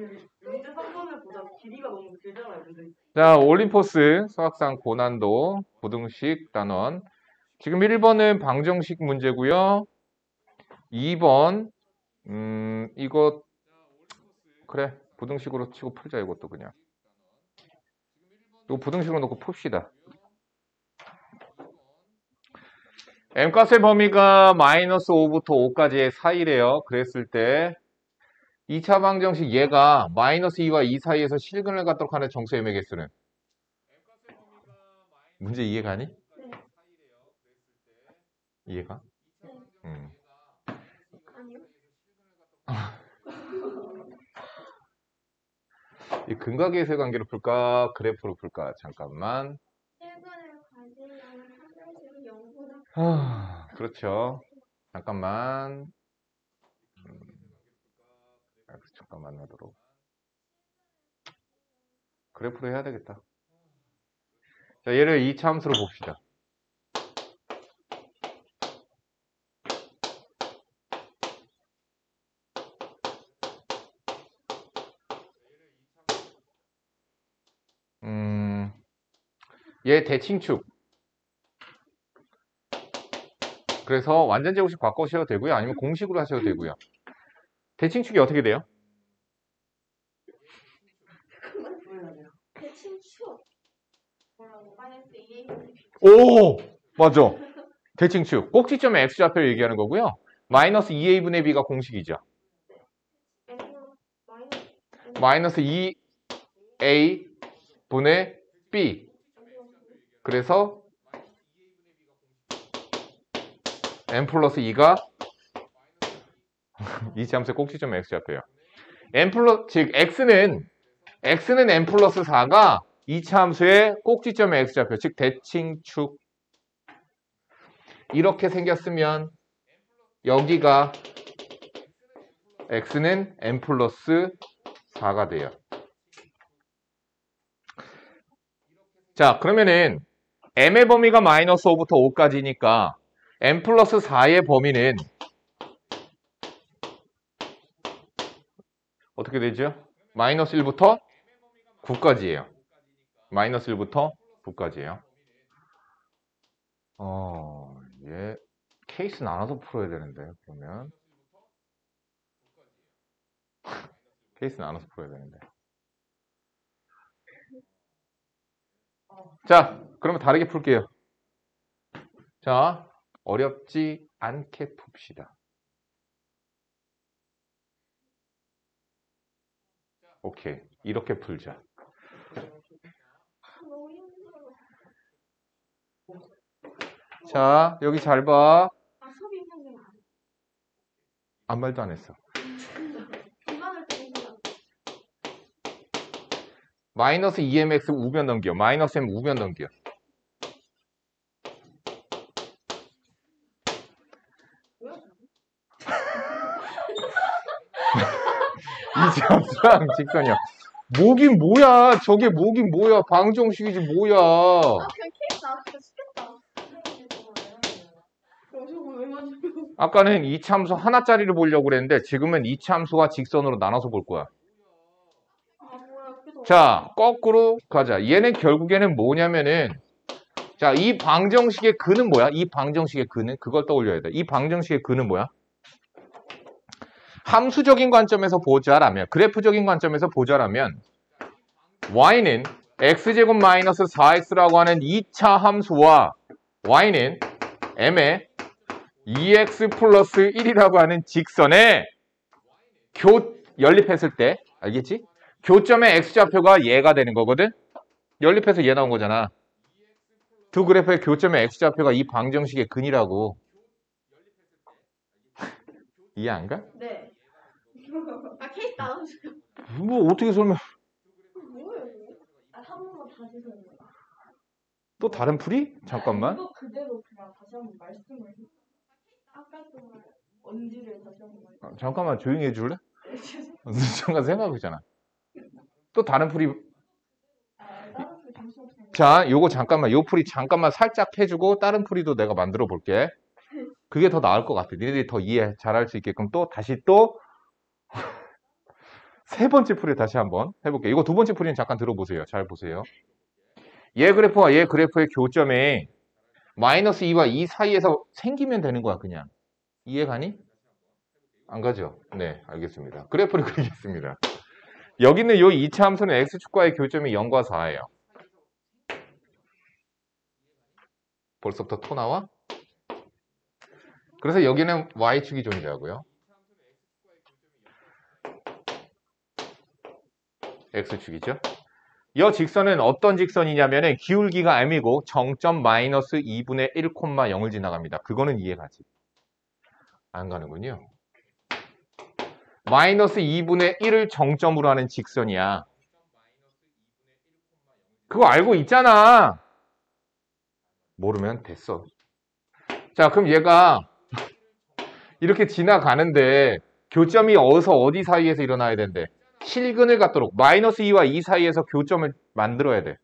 아니 문제 3번을보다 길이가 너무 길잖아요. 근데 자, 올림포스 수학상 고난도 부등식 단원. 지금 1번은 방정식 문제고요. 2번 음, 이거 그래. 부등식으로 치고 풀자 이것도 그냥. 이거 부등식으로 놓고 풉시다. m값의 범위가 마이너스 5부터 5까지의 사이래요. 그랬을 때 2차 방정식 얘가 마이너스 2와 2 사이에서 실근을 갖도록 하는 정수 m의 개수는 문제 이해가 니? 네. 이해가? 네. 음. 아니요. 이 근각계수의 관계로 풀까? 그래프로 풀까? 잠깐만. 실근을 가지려면 한정식이 0보다 아, 그렇죠. 잠깐만. 음, 아, 잠깐만 하도록. 그래프로 해야 되겠다. 자, 얘를 이차 함수로 봅시다. 음, 얘 대칭축. 그래서 완전 제곱식 바꾸셔도 되고요. 아니면 공식으로 하셔도 되고요. 대칭축이 어떻게 돼요? 보여야 돼요. 대칭축 뭐라고 마이너스 2a 오! 맞아. 대칭축. 꼭지점의 x좌표를 얘기하는 거고요. 마이너스 2a분의 b가 공식이죠. 마이너스 마이너스 2a분의 b. 그래서 n 플러스 2가 이지함수의 꼭지점 x좌표예요. n 플러스 즉 x는 x는 n 플러스 4가 2차 함수의 꼭지점 x좌표 즉 대칭축 이렇게 생겼으면 여기가 x는 n 플러스 4가 돼요. 자 그러면은 m의 범위가 마이너스 5부터 5까지니까 n 플러스 4의 범위는 어떻게 되죠? 마이너스 1부터 9까지예요. 마이너스 1부터 9까지예요. 어, 얘 케이스 나눠서 풀어야 되는데 그러면 케이스 나눠서 풀어야 되는데. 자, 그러면 다르게 풀게요. 자, 어렵지 않게 풉시다. 오케이. 이렇게 풀자. 너무 힘들어. 자, 여기 잘 봐. 아. 아무 말도 안 했어. 마이너스 2mx 우변 넘겨. 마이너스 m 우변 넘겨. 이지함수랑 직선이야. 뭐긴 뭐야. 저게 뭐긴 뭐야. 방정식이지 뭐야. 아 그냥 케이스 나왔으니까 쉽겠다. 어 저거 왜 맞 아까는 이참수 하나짜리를 보려고 그랬는데 지금은 이참수와 직선으로 나눠서 볼 거야. 자, 거꾸로 가자. 얘는 결국에는 뭐냐면은 자, 이 방정식의 근은 뭐야? 이 방정식의 근은 그걸 떠올려야 돼. 이 방정식의 근은 뭐야? 함수적인 관점에서 보자라면 그래프적인 관점에서 보자라면 y는 x제곱 마이너스 4x라고 하는 2차 함수와 y는 m의 2x 플러스 1이라고 하는 직선에 교 연립했을 때 알겠지? 교점의 x좌표가 얘가 되는 거거든? 연립해서 얘 나온 거잖아. 두 그래프의 교점의 x좌표가 이 방정식의 근이라고. 이해 안 가? 네. 아 케이스 나눠주세요. 뭐 어떻게 설명? 뭐예요? 이거? 아한 번만 다시 설명. 또 다른 풀이? 잠깐만. 이거 그대로 그냥 다시 한번 말씀을 해. 아까 그말 언지를 다시 한번 말. 어, 잠깐만 조용히 해줄래? 잠깐 생각하잖아. 또 다른 풀이. 아. 자, 요거 잠깐만, 요 풀이 잠깐만 살짝 해주고 다른 풀이도 내가 만들어 볼게. 그게 더 나을 것 같아. 니네들이 더 이해 잘할 수 있게끔 또 다시 또 세 번째 풀이 다시 한번 해볼게요. 이거 두 번째 풀이는 잠깐 들어보세요. 잘 보세요. 얘 그래프와 얘 그래프의 교점에 마이너스 2와 2 사이에서 생기면 되는 거야, 그냥. 이해 가니? 안 가죠? 네, 알겠습니다. 그래프를 그리겠습니다. 여기 있는 이 2차 함수는 x축과의 교점이 0과 4예요. 벌써부터 토 나와? 그래서 여기는 y축이 존재하고요. x축이죠. 이 직선은 어떤 직선이냐면은 기울기가 m이고 정점 마이너스 2분의 1,0을 지나갑니다. 그거는 이해가지. 안 가는군요. 마이너스 2분의 1을 정점으로 하는 직선이야. 그거 알고 있잖아. 모르면 됐어. 자, 그럼 얘가 이렇게 지나가는데 교점이 어디서 어디 사이에서 일어나야 된대? 실근을 갖도록 마이너스 2와 2 사이에서 교점을 만들어야 돼.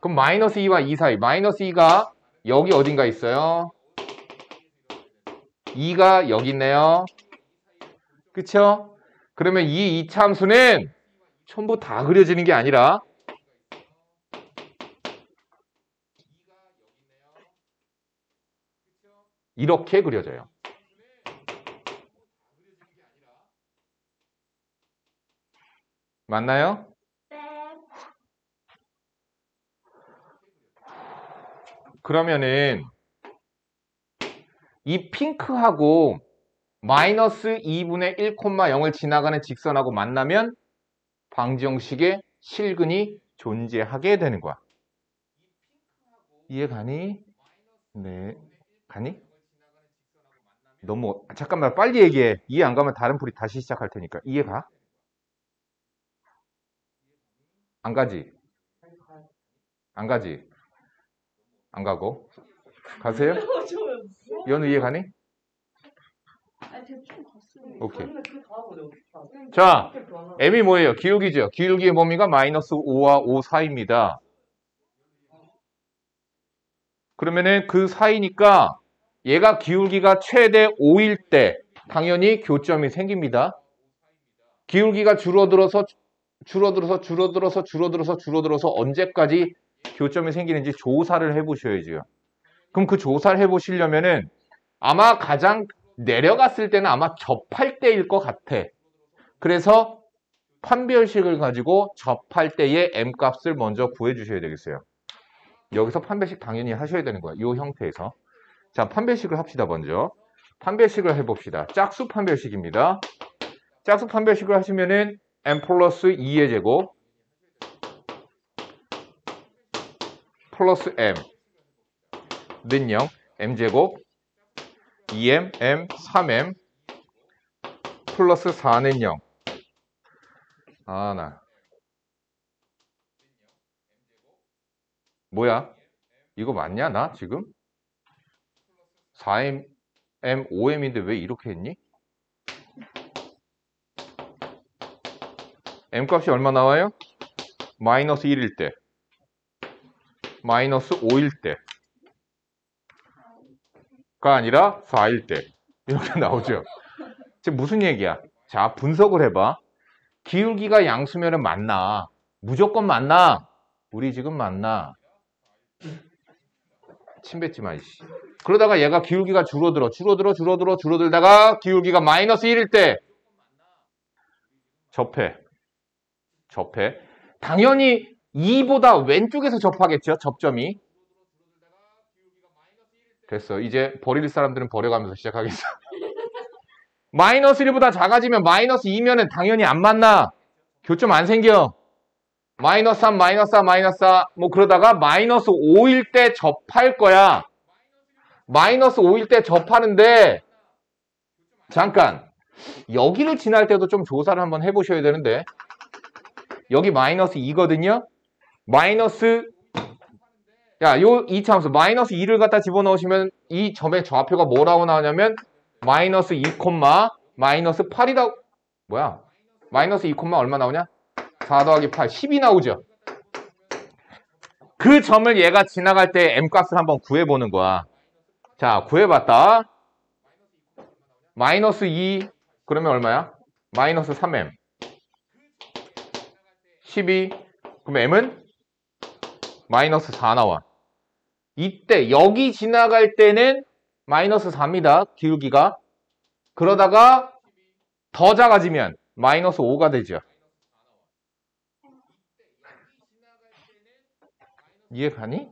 그럼 마이너스 2와 2 사이, 마이너스 2가 여기 어딘가 있어요. 2가 여기 있네요. 그쵸? 그러면 이 이참수는 전부 다 그려지는 게 아니라 이렇게 그려져요. 맞나요? 네. 그러면은 이 핑크하고 마이너스 2분의 1,0을 지나가는 직선하고 만나면 방정식의 실근이 존재하게 되는 거야. 이해 가니? 네. 가니? 너무 잠깐만 빨리 얘기해. 이해 안 가면 다른 풀이 다시 시작할 테니까. 이해 가? 안 가지? 안 가지? 안 가고? 가세요? 저요. 연우 이해 가니? 오케이. 그 자, m이 뭐예요? 기울기죠. 기울기의 범위가 마이너스 5와 5 사이입니다. 그러면은 그 사이니까 얘가 기울기가 최대 5일 때 당연히 교점이 생깁니다. 기울기가 줄어들어서 줄어들어서 줄어들어서 줄어들어서 줄어들어서 언제까지 교점이 생기는지 조사를 해보셔야죠. 그럼 그 조사를 해보시려면은 아마 가장 내려갔을 때는 아마 접할 때일 것 같아. 그래서 판별식을 가지고 접할 때의 m 값을 먼저 구해 주셔야 되겠어요. 여기서 판별식 당연히 하셔야 되는 거야. 이 형태에서. 자, 판별식을 합시다, 먼저. 판별식을 해봅시다. 짝수 판별식입니다. 짝수 판별식을 하시면은 m 플러스 2의 제곱 플러스 m 는 0, m제곱 2m, m, 3m 플러스 4는 0 아, 나. 뭐야? 이거 맞냐? 나 지금? 4m, m, 5m인데 왜 이렇게 했니? M 값이 얼마 나와요? 마이너스 1일 때. 마이너스 5일 때가 아니라 4일 때. 이렇게 나오죠. 지금 무슨 얘기야? 자, 분석을 해봐. 기울기가 양수면은 맞나? 무조건 맞나? 우리 지금 맞나? 침 뱉지 마, 이씨. 그러다가 얘가 기울기가 줄어들어, 줄어들어, 줄어들어, 줄어들다가 기울기가 마이너스 1일 때 접해. 접해. 당연히 2보다 왼쪽에서 접하겠죠, 접점이. 됐어. 이제 버릴 사람들은 버려가면서 시작하겠어. 마이너스 1보다 작아지면 마이너스 2면은 당연히 안 만나. 교점 안 생겨. 마이너스 3, 마이너스 4, 마이너스 4. 뭐 그러다가 마이너스 5일 때 접할 거야. 마이너스 5일 때 접하는데 잠깐 여기를 지날 때도 좀 조사를 한번 해보셔야 되는데 여기 마이너스 2거든요. 마이너스 야, 요 이차함수 마이너스 2를 갖다 집어넣으시면 이 점의 좌표가 뭐라고 나오냐면 마이너스 2, 마이너스 8이다. 뭐야? 마이너스 2, 얼마 나오냐? 4 더하기 8, 10이 나오죠. 그 점을 얘가 지나갈 때 m값을 한번 구해보는 거야. 자, 구해봤다. 마이너스 2, 그러면 얼마야? 마이너스 3m. 12. 그럼 m은 마이너스 4 나와. 이때 여기 지나갈 때는 마이너스 4입니다. 기울기가. 그러다가 더 작아지면 마이너스 5가 되죠. 이해 가니?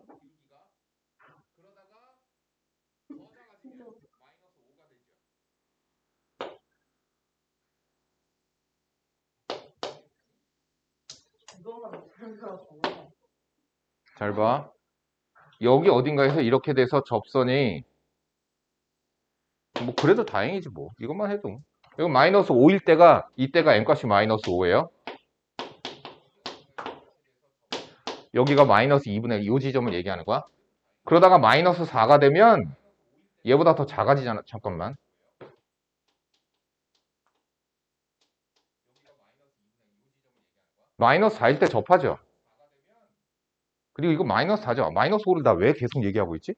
이거만 생각하고. 잘 봐. 여기 어딘가에서 이렇게 돼서 접선이 뭐 그래도 다행이지 뭐. 이것만 해도. 이거 마이너스 5일 때가 이때가 n값이 마이너스 5예요. 여기가 마이너스 2분의 1, 이 지점을 얘기하는 거야. 그러다가 마이너스 4가 되면 얘보다 더 작아지잖아. 잠깐만. 마이너스 4일 때 접하죠. 그리고 이거 마이너스 4죠. 마이너스 5를 나 왜 계속 얘기하고 있지?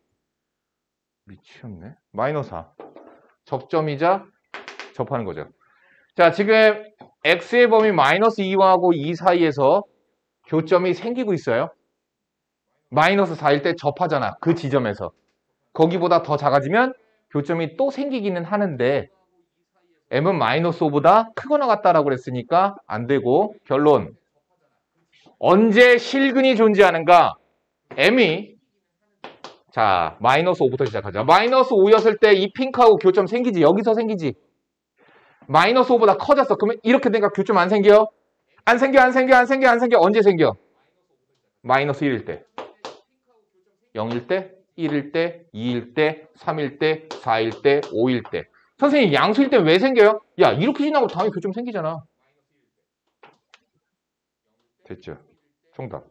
미치겠네. 마이너스 4. 접점이자 접하는 거죠. 자, 지금 x의 범위 마이너스 2하고 2 사이에서 교점이 생기고 있어요. 마이너스 4일 때 접하잖아. 그 지점에서. 거기보다 더 작아지면 교점이 또 생기기는 하는데 m은 마이너스 5보다 크거나 같다라고 그랬으니까 안 되고 결론 언제 실근이 존재하는가? m이 자 마이너스 5부터 시작하자. 마이너스 5였을 때 이 핑크하고 교점 생기지? 여기서 생기지? 마이너스 5보다 커졌어. 그러면 이렇게 되니까 교점 안 생겨? 안 생겨, 안 생겨, 안 생겨, 안 생겨. 언제 생겨? 마이너스 1일 때. 0일 때, 1일 때, 2일 때, 3일 때, 4일 때, 5일 때. 선생님 양수일 때 왜 생겨요? 야 이렇게 지나고 다음에 교점 생기잖아. 됐죠? 정답.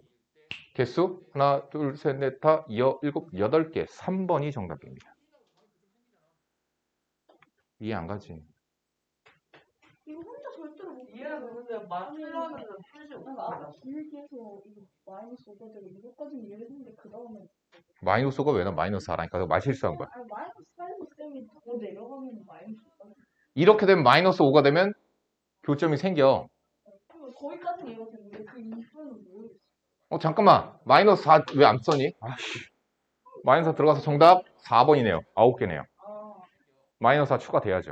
개수 하나, 둘, 셋, 넷, 다, 여, 일곱, 여덟 개. 3번이 정답입니다. 이해 안 가지? 이거 혼자 절대로 못 이해가 되는데 풀지 그러니까 못한다. 길게 해서 이거 마이너스 5가 되고 이거까지는 이해했는데 그 다음에 마이너스가 왜 나 마이너스 4라니까 말 실수한 거야. 아니 마이너스 4에서 쌤이 더 내려가면 마이너스 5가 이렇게 되면 마이너스 5가 되면 교점이 생겨. 그러면 거기까지는 이해했는데 그 이후는 모르겠어 어, 잠깐만. 마이너스 4 왜 안 써니? 아씨. 마이너스 4 들어가서 정답 4번이네요. 9개네요. 아 마이너스 4 추가돼야죠.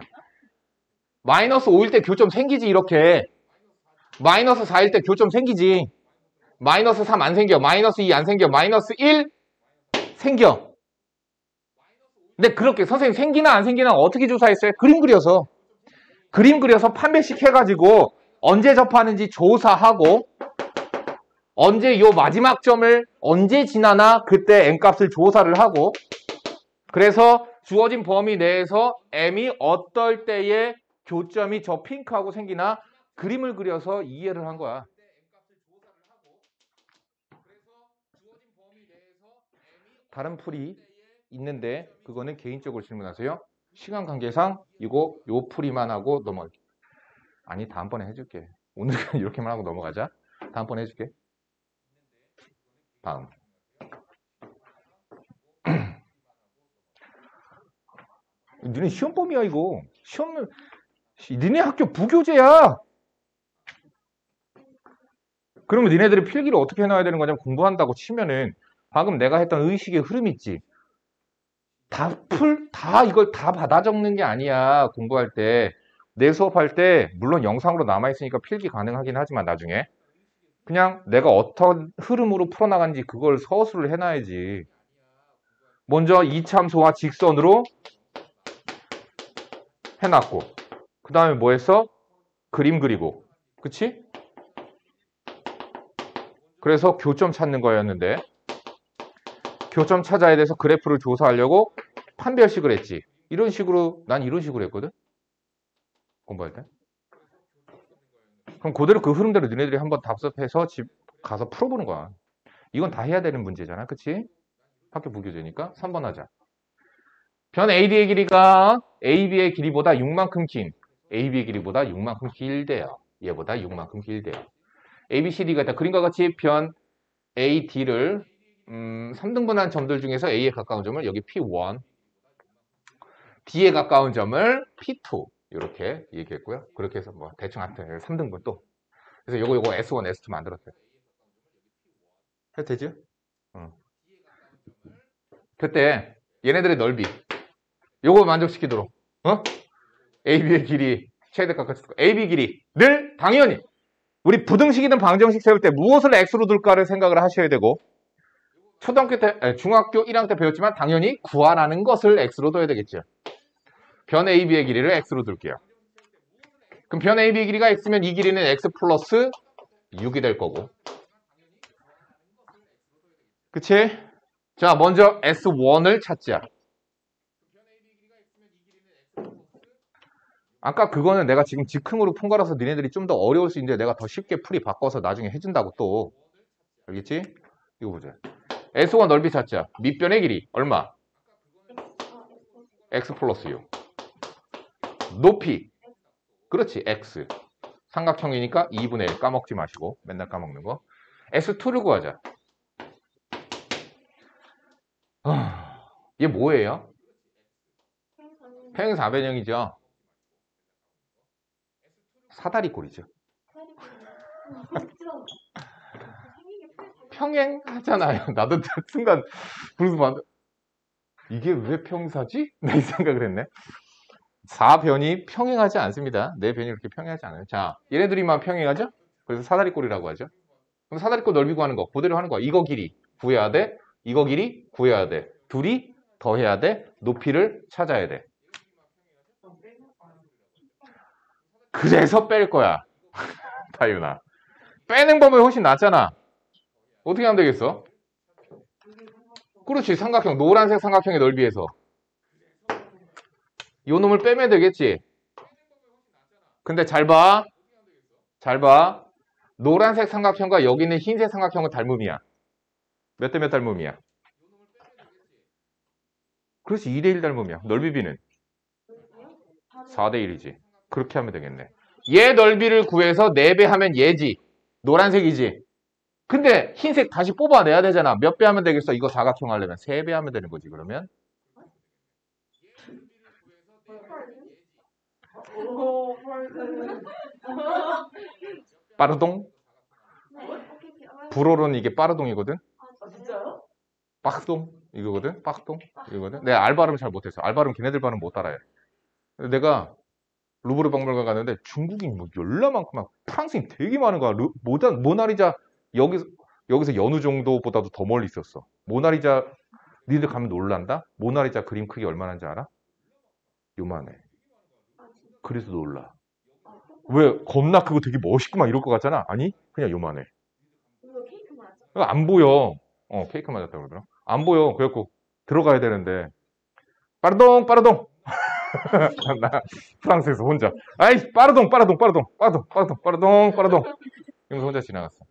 마이너스 5일 때 교점 생기지, 이렇게. 마이너스 4일 때 교점 생기지. 마이너스 3 안 생겨. 마이너스 2 안 생겨. 마이너스 1 생겨. 근데 그렇게 선생님 생기나 안 생기나 어떻게 조사했어요? 그림 그려서. 그림 그려서 판별식 해가지고 언제 접하는지 조사하고 언제 요 마지막 점을 언제 지나나 그때 n값을 조사를 하고 그래서 주어진 범위 내에서 m이 어떨 때에 교점이 저 핑크하고 생기나 그림을 그려서 이해를 한 거야. 다른 풀이 있는데 그거는 개인적으로 질문하세요. 시간 관계상 이거 요 풀이만 하고 넘어갈게. 아니 다음번에 해줄게. 오늘은 이렇게만 하고 넘어가자. 다음번에 해줄게. 다음. 니네 시험범위야 이거. 시험 니네 학교 부교재야. 그러면 니네들이 필기를 어떻게 해놔야 되는 거냐면 공부한다고 치면은 방금 내가 했던 의식의 흐름 있지. 다 풀, 다 이걸 다 받아 적는 게 아니야. 공부할 때. 내 수업할 때 물론 영상으로 남아있으니까 필기 가능하긴 하지만 나중에 그냥 내가 어떤 흐름으로 풀어나간지 그걸 서술을 해놔야지. 먼저 이참소와 직선으로 해놨고 그 다음에 뭐 했어? 그림 그리고 그치? 그래서 교점 찾는 거였는데 교점 찾아야 돼서 그래프를 조사하려고 판별식을 했지. 이런 식으로 난 이런 식으로 했거든. 공부할 때. 그럼 그대로 그 흐름대로 너네들이 한번 답습해서 집 가서 풀어보는 거야. 이건 다 해야 되는 문제잖아. 그치? 학교 부교재니까 3번 하자. 변 AD의 길이가 AB의 길이보다 6만큼 긴 AB의 길이보다 6만큼 길대요. 얘보다 6만큼 길대요. ABCD가 있다. 그림과 같이 변 AD를 음, 3등분한 점들 중에서 A에 가까운 점을 여기 P1 D에 가까운 점을 P2 이렇게 얘기했고요. 그렇게 해서 뭐 대충 하여튼 3등분 또 그래서 요거 요거 S1, S2 만들었어요. 해도 되죠? 어. 그때 얘네들의 넓이 요거 만족시키도록 어? AB의 길이 최대값 같이 AB 길이를 당연히 우리 부등식이든 방정식 세울 때 무엇을 x로 둘까를 생각을 하셔야 되고 초등학교 때 중학교 1학년 때 배웠지만 당연히 구하라는 것을 x로 둬야 되겠죠. 변 AB의 길이를 x로 둘게요. 그럼 변 AB의 길이가 x면 이 길이는 x 플러스 6이 될 거고 그치? 자 먼저 S1을 찾자. 아까 그거는 내가 지금 즉흥으로 푼 거라서 니네들이 좀 더 어려울 수 있는데 내가 더 쉽게 풀이 바꿔서 나중에 해준다고 또 알겠지? 이거 보자 S1 넓이 찾자 밑변의 길이 얼마? X 플러스 6 높이 그렇지 X 삼각형이니까 2분의 1 까먹지 마시고 맨날 까먹는 거 S2를 구하자 아, 얘 뭐예요? 평행 4변형이죠 사다리꼴이죠 평행하잖아요. 나도 순간 무슨 만 이게 왜 평사지? 나이 생각을 했네. 4변이 평행하지 않습니다. 네 변이 그렇게 평행하지 않아요. 자, 얘네들이만 평행하죠? 그래서 사다리꼴이라고 하죠. 그럼 사다리꼴 넓이 구하는 거 그대로 하는 거야. 이거 길이 구해야 돼. 이거 길이 구해야 돼. 둘이 더해야 돼. 높이를 찾아야 돼. 그래서 뺄 거야. 다윤아. 빼는 법이 훨씬 낫잖아. 어떻게 하면 되겠어? 그렇지. 삼각형. 노란색 삼각형의 넓이에서. 요 놈을 빼면 되겠지. 근데 잘 봐. 잘 봐. 노란색 삼각형과 여기 있는 흰색 삼각형은 닮음이야. 몇 대 몇 닮음이야? 그렇지. 2대1 닮음이야. 넓이 비는 4대1이지. 그렇게 하면 되겠네. 얘 넓이를 구해서 4배 하면 얘지. 노란색이지. 근데 흰색 다시 뽑아내야 되잖아. 몇 배 하면 되겠어? 이거 사각형 하려면 3배 하면 되는 거지, 그러면. 오, 헐. 빠르동? 불어로는 이게 빠르동이거든? 아, 진짜요? 빡동? 이거거든? 빡동? 이거거든? 내가 알 발음 잘 못했어. 알 발음 걔네들 발음 못 따라해. 내가 루브르 박물관 갔는데 중국인 뭐 열나 많고 막 프랑스인 되게 많은 거야. 루, 모나, 모나리자 여기서 여기서 연우 정도보다도 더 멀리 있었어. 모나리자 니들 가면 놀란다? 모나리자 그림 크기 얼마나인지 알아? 요만해. 그래서 놀라. 왜 겁나 크고 되게 멋있고 막 이럴 것 같잖아? 아니 그냥 요만해. 그거 안 보여. 어 케이크 맞았다고 그러더라. 안 보여. 그래갖고 들어가야 되는데 빠르동 빠르동. 나 프랑스에서 혼자 아이 빠르동 빠르동 빠르동 빠르동 빠르동 빠르동 빠르동 이러면서 혼자 지나갔어.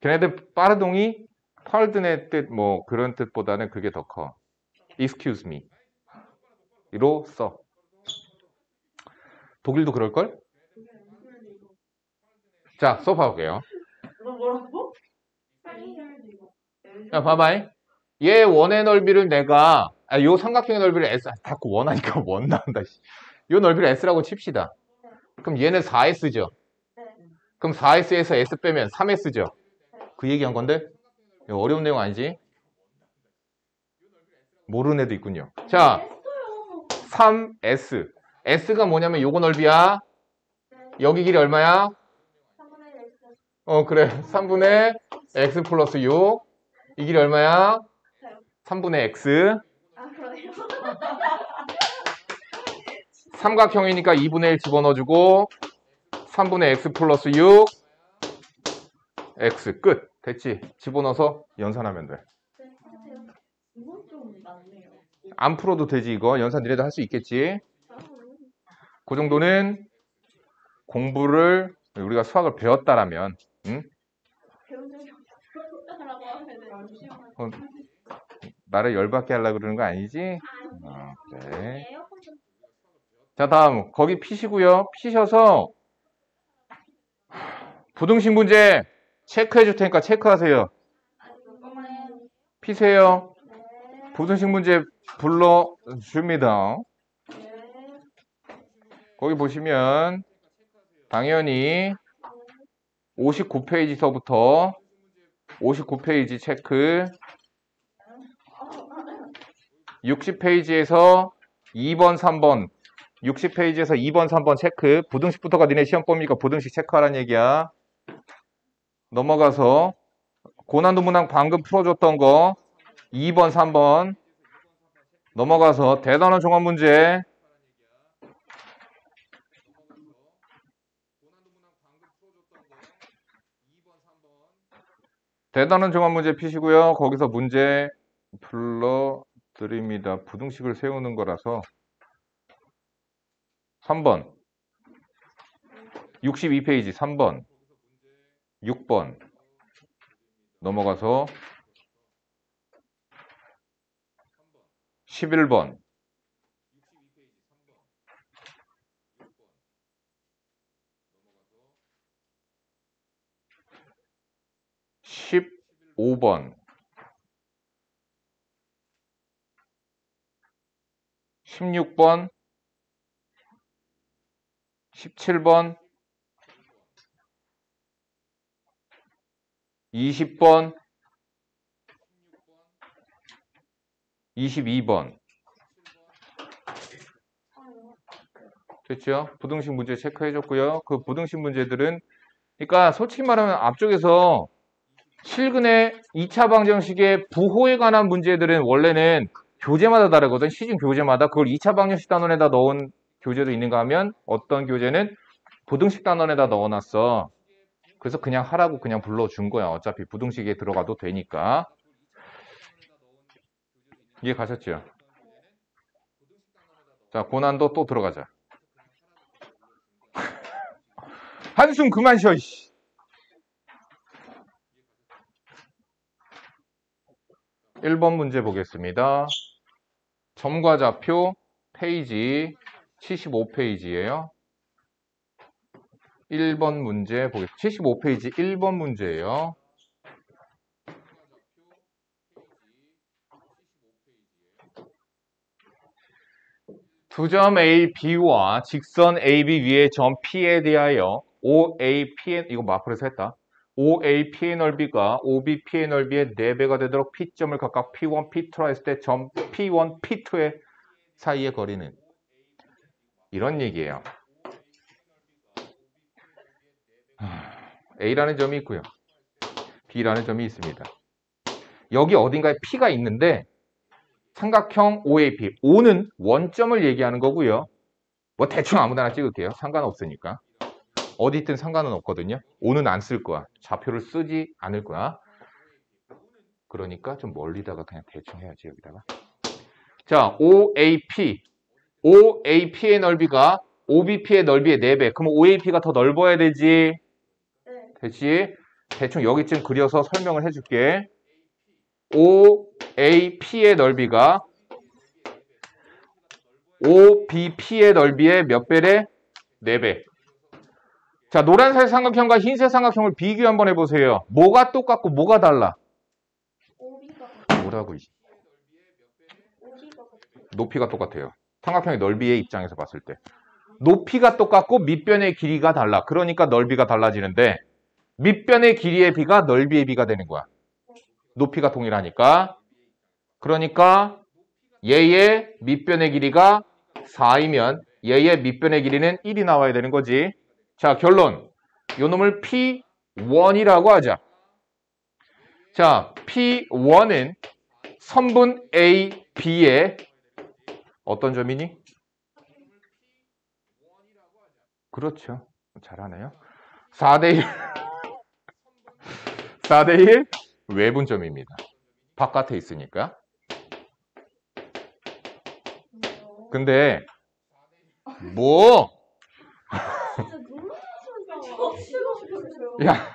걔네들 빠르동이 펄든의 뜻 뭐 그런 뜻보다는 그게 더 커. excuse me 로 써. 독일도 그럴걸? 자. 너 뭐라고? 자, 봐봐요. 얘 원의 넓이를 내가, 아, 요 삼각형의 넓이를 S, 아, 자꾸 원하니까 원 나온다. 씨. 요 넓이를 S라고 칩시다. 그럼 얘는 4S죠? 그럼 4S에서 S 빼면 3S죠? 그 얘기한 건데? 이거 어려운 내용 아니지? 모르는 애도 있군요. 자, 3S. S가 뭐냐면 요거 넓이야. 여기 길이 얼마야? 3분의 1 X 어, 그래. 3분의 X 플러스 6. 이 길이 얼마야? 3분의 X. 아 삼각형이니까 2분의 1 집어넣어주고 3분의 x 플러스 6 x 끝 됐지 집어넣어서 연산하면 돼안네 이건 좀 많네요 풀어도 되지 이거 연산 니네도 할 수 있겠지 아, 그 정도는 공부를 우리가 수학을 배웠다라면 응? 어, 나를 열받게 하려고 그러는 거 아니지? 아 어, 그래. 자 다음 거기 피시고요 피셔서 부등식 문제 체크해 줄 테니까 체크하세요 피세요 네 부등식 문제 불러줍니다. 네. 거기 보시면 당연히 59페이지서부터 59페이지 체크 60페이지에서 2번, 3번 60페이지에서 2번, 3번 체크. 부등식부터가 니네 시험 범위니까? 부등식 체크하라는 얘기야. 넘어가서 고난도 문항 방금 풀어줬던 거 2번, 3번. 넘어가서 대단원 종합 문제 대단원 종합 문제 피시고요. 거기서 문제 불러 드립니다. 부등식을 세우는 거라서. 3번. 62페이지 3번. 6번. 넘어가서 11번 십오 번 십육 번 십칠 번 이십 번 22번. 됐죠? 부등식 문제 체크해줬고요. 그 부등식 문제들은 그러니까 솔직히 말하면 앞쪽에서 실근의 2차 방정식의 부호에 관한 문제들은 원래는 교재마다 다르거든. 시중 교재마다 그걸 2차 방정식 단원에다 넣은 교재도 있는가 하면 어떤 교재는 부등식 단원에다 넣어놨어. 그래서 그냥 하라고 그냥 불러준 거야. 어차피 부등식에 들어가도 되니까. 이해 가셨죠? 자, 고난도 또 들어가자. 한숨 그만 쉬어, 씨. 일번 문제 보겠습니다. 점과 좌표 페이지 75페이지예요. 1번 문제 보겠습니다. 75페이지 1번 문제예요. 두 점 A, B와 직선 AB 위의 점 P에 대하여 OA, P의 이거 마크에서 했다. OA, P의 넓이가 OB, P의 넓이의 4배가 되도록 P점을 각각 P1, P2라 했을 때 점 P1, P2의 사이의 거리는 이런 얘기예요. 하, A라는 점이 있고요. B라는 점이 있습니다. 여기 어딘가에 P가 있는데 삼각형 OAP. O는 원점을 얘기하는 거고요. 뭐 대충 아무데나 찍을게요. 상관없으니까. 어디 있든 상관은 없거든요. O는 안 쓸 거야. 좌표를 쓰지 않을 거야. 그러니까 좀 멀리다가 그냥 대충 해야지 여기다가. 자, OAP. OAP의 넓이가 OBP의 넓이의 4배. 그럼 OAP가 더 넓어야 되지. 네. 됐지? 대충 여기쯤 그려서 설명을 해줄게. OAP의 넓이가 OBP의 넓이의 몇 배래? 4배. 자, 노란색 삼각형과 흰색 삼각형을 비교 한번 해보세요. 뭐가 똑같고 뭐가 달라? 뭐라고? 이- 오비가 높이가 똑같아요. 삼각형의 넓이의 입장에서 봤을 때. 높이가 똑같고 밑변의 길이가 달라. 그러니까 넓이가 달라지는데 밑변의 길이의 비가 넓이의 비가 되는 거야. 높이가 동일하니까. 그러니까 얘의 밑변의 길이가 4이면 얘의 밑변의 길이는 1이 나와야 되는 거지. 자, 결론. 요 놈을 P1이라고 하자. 자, P1은 선분 A, B의 어떤 점이니? 그렇죠. 잘하네요. 4대1. 4대1 외분점입니다. 바깥에 있으니까. 근데 뭐? 야,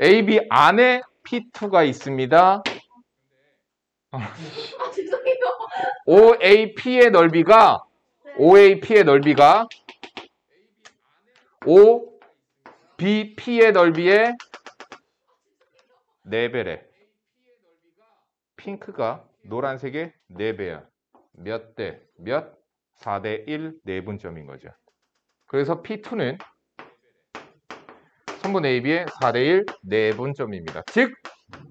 AB 안에 P2가 있습니다. 아 죄송해요 OAP의 넓이가 OAP의 넓이가 OBP의 넓이의 4배래. 핑크가 노란색의 4배야. 몇 대? 몇? 4대 1 내분점인 거죠. 그래서 P2는 3분 AB의 4대1 내분점입니다. 즉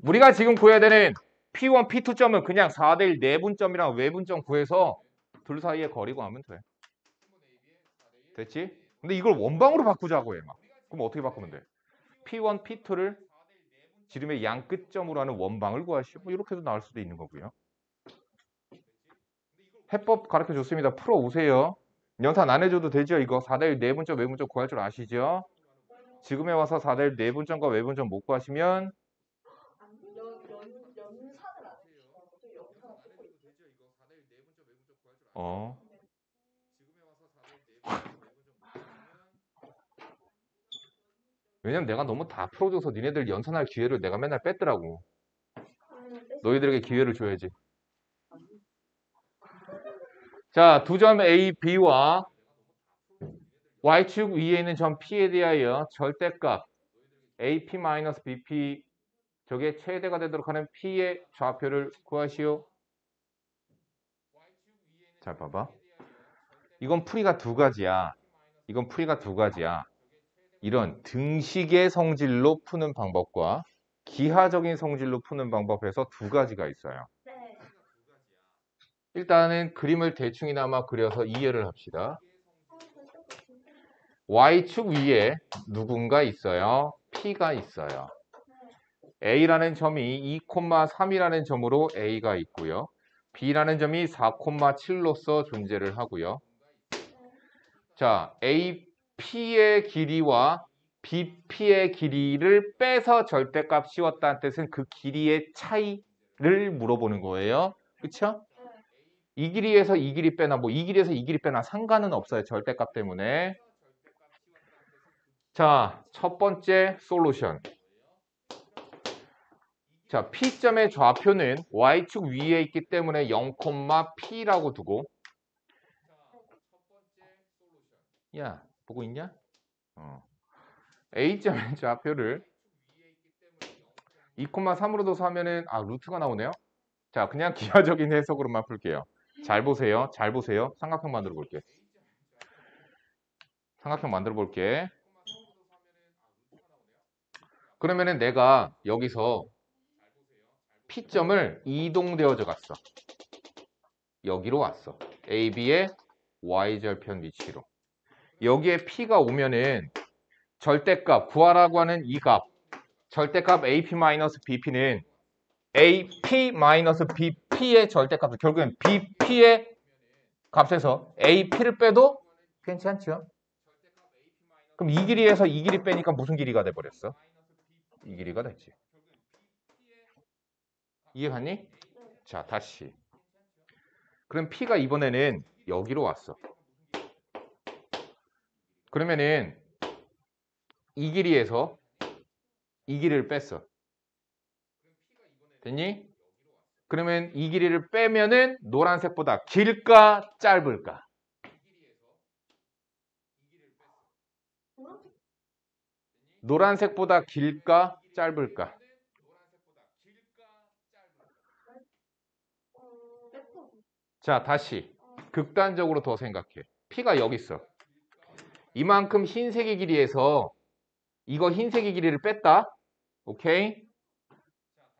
우리가 지금 구해야 되는 P1, P2점은 그냥 4대1 내분점이랑 외분점 구해서 둘 사이의 거리고 하면 돼. 됐지? 근데 이걸 원방으로 바꾸자고 해. 막. 그럼 어떻게 바꾸면 돼? P1, P2를 지름의 양 끝점으로 하는 원방을 구하시오. 뭐 이렇게도 나올 수도 있는 거고요. 해법 가르쳐 줬습니다. 풀어 오세요. 연산 안 해줘도 되죠? 이거 4대1 내분점, 외분점 구할 줄 아시죠? 지금에 와서 4대1 내분점과 외분점 못 구하시면. 어. 왜냐면 내가 너무 다 풀어줘서 니네들 연산할 기회를 내가 맨날 뺐더라고. 너희들에게 기회를 줘야지. 자, 두 점 A, B와 Y축 위에 있는 점 P에 대하여 절대값 AP-BP 저게 최대가 되도록 하는 P의 좌표를 구하시오. 잘 봐봐. 이건 풀이가 두 가지야. 이건 풀이가 두 가지야. 이런 등식의 성질로 푸는 방법과 기하적인 성질로 푸는 방법에서 두 가지가 있어요. 네. 일단은 그림을 대충이나마 그려서 이해를 합시다. Y축 위에 누군가 있어요. P가 있어요. A라는 점이 2,3이라는 점으로 A가 있고요. B라는 점이 4,7로서 존재를 하고요. 자, AP의 길이와 BP의 길이를 빼서 절대값 씌웠다는 뜻은 그 길이의 차이를 물어보는 거예요. 그쵸? 이 길이에서 이 길이 빼나 뭐 이 길이에서 이 길이 빼나 상관은 없어요. 절대값 때문에. 자, 첫 번째 솔루션. 자, P점의 좌표는 Y축 위에 있기 때문에 0,P라고 두고 야, 보고 있냐? 어. A점의 좌표를 2,3으로 둬서 하면은 아, 루트가 나오네요. 자, 그냥 기하적인 해석으로만 풀게요. 잘 보세요. 잘 보세요. 삼각형 만들어 볼게. 삼각형 만들어 볼게. 그러면은 내가 여기서 P점을 이동되어져 갔어. 여기로 왔어. AB의 Y절편 위치로. 여기에 P가 오면은 절대값 구하라고 하는 이 값. 절대값 AP-BP는 AP-BP의 절대값을 결국엔 BP의 값에서 AP를 빼도 괜찮죠? 그럼 이 길이에서 이 길이 빼니까 무슨 길이가 돼버렸어? 이 길이가 됐지. 이해갔니? 자, 다시. 그럼 P가 이번에는 여기로 왔어. 그러면은 이 길이에서 이 길이를 뺐어. 됐니? 그러면 이 길이를 빼면은 노란색보다 길까 짧을까? 노란색보다 길까 짧을까? 자, 다시 극단적으로 더 생각해. P가 여기 있어. 이만큼 흰색의 길이에서 이거 흰색의 길이를 뺐다. 오케이?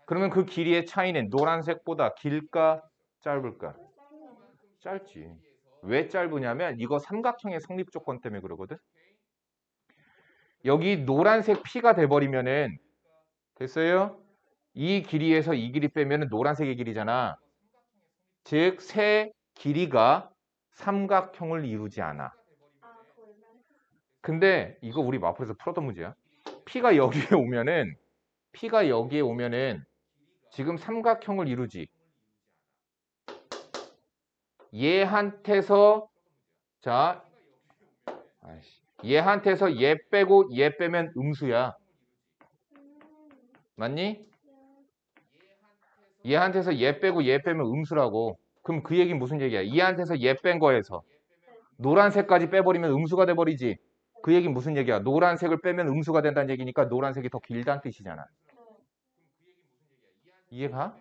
그러면 그 길이의 차이는 노란색보다 길까 짧을까? 짧지. 왜 짧으냐면 이거 삼각형의 성립 조건 때문에 그러거든. 여기 노란색 P가 돼버리면은 됐어요? 이 길이에서 이 길이 빼면은 노란색의 길이잖아. 즉, 새 길이가 삼각형을 이루지 않아. 근데 이거 우리 마플에서 풀었던 문제야. P가 여기에 오면은 P가 여기에 오면은 지금 삼각형을 이루지. 얘한테서 자, 아이씨. 얘한테서 얘 빼고 얘 빼면 음수야. 음, 맞니? 네. 얘한테서 얘 빼고 얘 빼면 음수라고. 그럼 그 얘기는 무슨 얘기야? 얘한테서 얘 뺀 거에서 노란색까지 빼버리면 음수가 돼버리지. 그 얘기는 무슨 얘기야? 노란색을 빼면 음수가 된다는 얘기니까 노란색이 더 길다는 뜻이잖아. 이해가?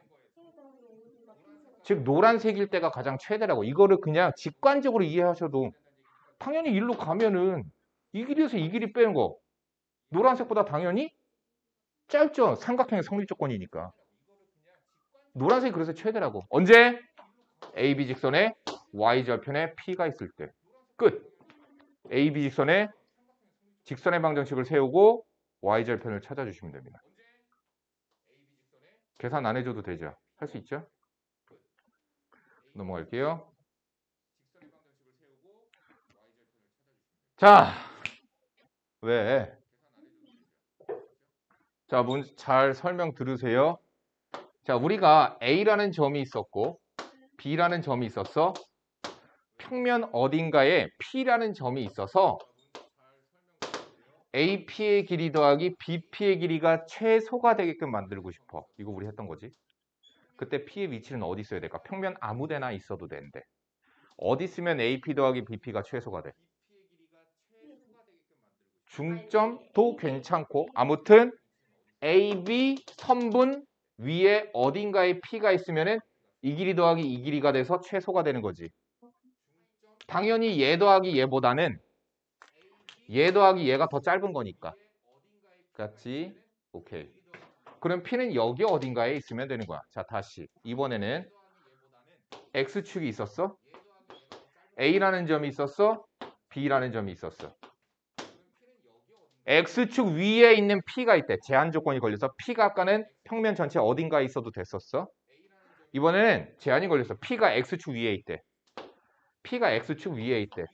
즉 노란색일 때가 가장 최대라고. 이거를 그냥 직관적으로 이해하셔도 당연히 일로 가면은 이 길이에서 이 길이 빼는 거 노란색보다 당연히 짧죠. 삼각형의 성립 조건이니까. 노란색이 그래서 최대라고. 언제? AB 직선에 y절편에 P가 있을 때. 끝. AB 직선에 직선의 방정식을 세우고 y절편을 찾아주시면 됩니다. 계산 안 해줘도 되죠. 할 수 있죠? 넘어갈게요. 자, 왜? 자, 문, 잘 설명 들으세요. 자, 우리가 A라는 점이 있었고, B라는 점이 있었어. 평면 어딘가에 P라는 점이 있어서 AP의 길이 더하기 BP의 길이가 최소가 되게끔 만들고 싶어. 이거 우리 했던 거지. 그때 P의 위치는 어디 있어야 될까? 평면 아무 데나 있어도 되는데. 어디 쓰면 AP 더하기 BP가 최소가 돼? 중점도 괜찮고 아무튼 AB 선분 위에 어딘가에 P가 있으면은 이 길이 더하기 이 길이가 돼서 최소가 되는 거지. 당연히 얘 더하기 얘보다는 얘 더하기 얘가 더 짧은 거니까. 같이 오케이. 그럼 P는 여기 어딘가에 있으면 되는 거야. 자, 다시. 이번에는 X축이 있었어? A라는 점이 있었어? B라는 점이 있었어. X축 위에 있는 P가 있대. 제한 조건이 걸려서 P가 아까는 평면 전체 어딘가에 있어도 됐었어. 이번에는 제한이 걸려서 P가 X축 위에 있대. P가 X축 위에 있대.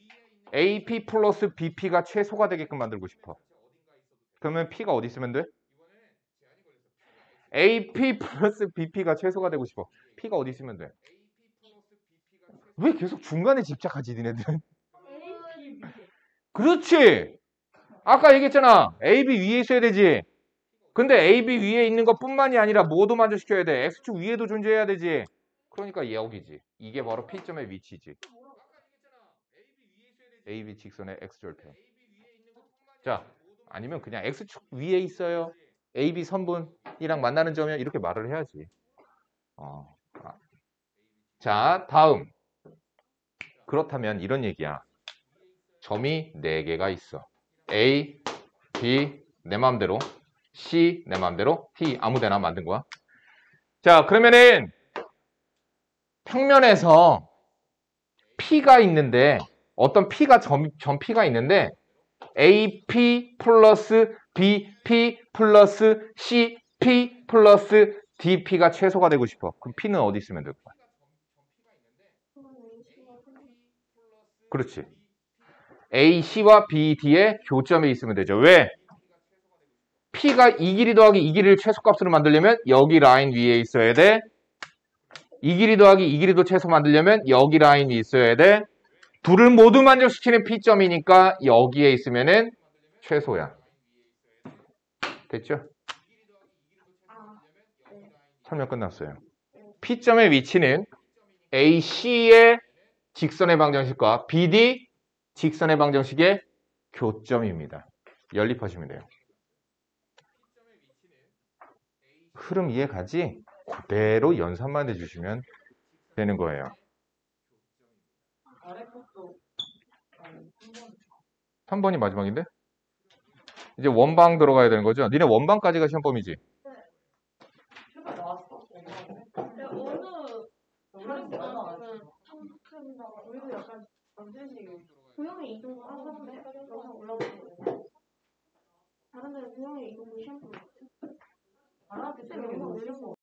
AP 플러스 BP가 최소가 되게끔 만들고 싶어. 그러면 P가 어디 있으면 돼? AP 플러스 BP가 최소가 되고 싶어. P가 어디 있으면 돼? 왜 계속 중간에 집착하지 니네들은? 그렇지. 아까 얘기했잖아. AB 위에 있어야 되지. 근데 AB 위에 있는 것뿐만이 아니라 뭐도 만족시켜야 돼. X축 위에도 존재해야 되지. 그러니까 여기지. 이게 바로 P점의 위치지. AB 직선의 X절편. 자, 아니면 그냥 X축 위에 있어요. AB 선분이랑 만나는 점이야. 이렇게 말을 해야지. 어. 아. 자, 다음. 그렇다면 이런 얘기야. 점이 4개가 있어. A, B, 내 마음대로. C, 내 마음대로. T, 아무데나 만든 거야. 자, 그러면은 평면에서 P가 있는데 어떤 P가 점, 점 P가 있는데 AP 플러스 BP 플러스 CP 플러스 DP가 최소가 되고 싶어. 그럼 P는 어디 있으면 될 거야? 그렇지. AC와 BD의 교점에 있으면 되죠. 왜? P가 이 길이 더하기 이 길이를 최소값으로 만들려면 여기 라인 위에 있어야 돼. 이 길이 더하기 이 길이도 최소 만들려면 여기 라인이 있어야 돼. 둘을 모두 만족시키는 P점이니까 여기에 있으면은 최소야. 됐죠? 설명 끝났어요. P점의 위치는 AC의 직선의 방정식과 BD 직선의 방정식의 교점입니다. 연립하시면 돼요. 흐름 이해 가지? 그대로 연산만 해주시면 되는 거예요. 아래 것도 아니, 한 번. 3번이 마지막인데? 이제 원방 들어가야 되는 거죠? 니네 원방까지가 시험범위지? 휴가 나왔어. 어느 우리는 다른 내가 거는 나왔어. 청소한다고 우리도 약간 언제식 조용히 이 정도 하는데 영상 올라오거든요. 다른 데는 조용히 이 정도 시험 있어. 안 하지. 쌤 영상 올렸어.